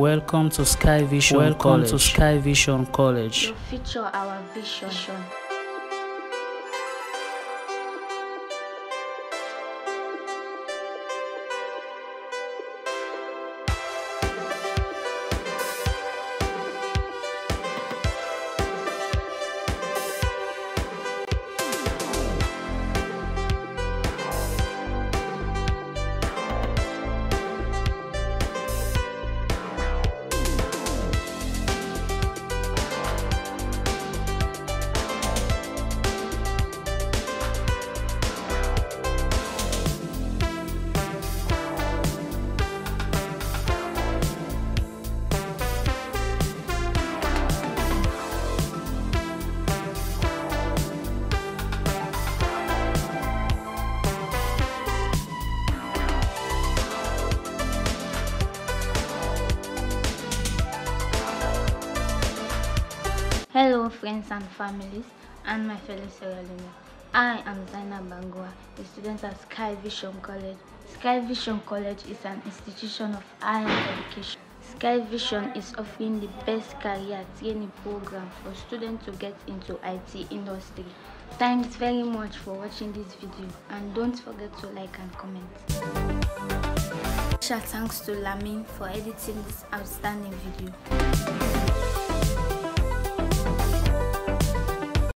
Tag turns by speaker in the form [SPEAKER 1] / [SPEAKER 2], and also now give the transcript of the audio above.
[SPEAKER 1] Welcome to Sky Vision Welcome College. to Sky Vision College.
[SPEAKER 2] You feature our vision. Hello friends and families and my fellow Sierra Leone. I am Zainab Bangura, a student at Sky Vision College. Sky Vision College is an institution of higher education. Sky Vision is offering the best career training program for students to get into IT industry. Thanks very much for watching this video and don't forget to like and comment. Special thanks to Lamin for editing this outstanding video.